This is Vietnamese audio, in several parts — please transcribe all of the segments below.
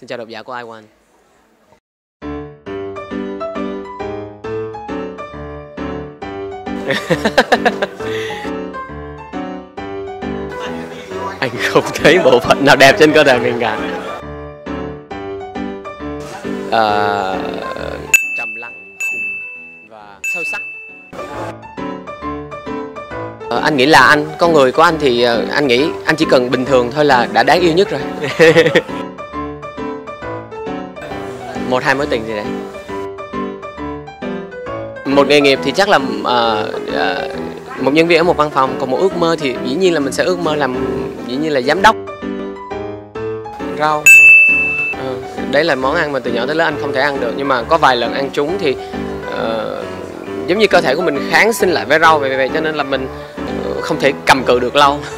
Xin chào độc giả của iOne. anh không thấy bộ phận nào đẹp trên cơ thể mình cả. Ờ, trầm lắng khùng và sâu sắc. Ờ, anh nghĩ là anh con người của anh thì ờ, anh nghĩ anh chỉ cần bình thường thôi là đã đáng yêu nhất rồi một hai mối tình gì đấy. Một nghề nghiệp thì chắc là ờ, ờ, một nhân viên ở một văn phòng còn một ước mơ thì dĩ nhiên là mình sẽ ước mơ làm dĩ nhiên là giám đốc. Rau. Ờ, đấy là món ăn mà từ nhỏ tới lớn anh không thể ăn được nhưng mà có vài lần ăn trúng thì ờ, giống như cơ thể của mình kháng sinh lại với rau vậy vậy cho nên là mình không thể cầm cự được lâu.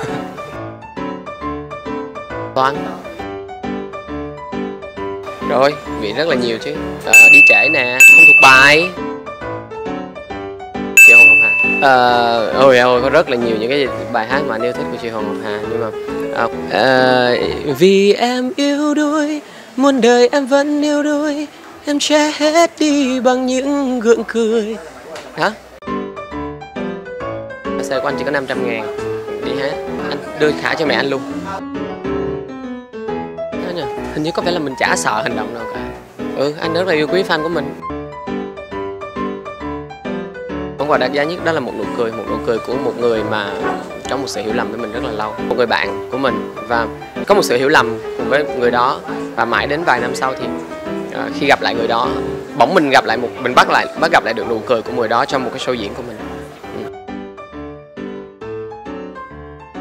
Toán rồi bị rất là nhiều chứ. À, đi trễ nè không thuộc bài. Chị Hồ Ngọc Hà. À, ôi ôi có rất là nhiều những cái bài hát mà anh yêu thích của chị Hồ Ngọc Hà nhưng mà à, à, vì em yêu đuôi muôn đời em vẫn yêu đuôi em che hết đi bằng những gượng cười. Hả? Xe của anh chỉ có 500 ngàn. Đi hát anh đưa thả cho mẹ anh luôn hình như có vẻ là mình chả sợ hành động nào cả. Ừ anh rất là yêu quý fan của mình. Món quà đặc giá nhất đó là một nụ cười một nụ cười của một người mà trong một sự hiểu lầm với mình rất là lâu. Một người bạn của mình và có một sự hiểu lầm cùng với người đó. Và mãi đến vài năm sau thì uh, khi gặp lại người đó bỗng mình gặp lại một mình bắt lại bắt gặp lại được nụ cười của người đó trong một cái show diễn của mình. Ừ.